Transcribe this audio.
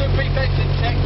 the prefix in check,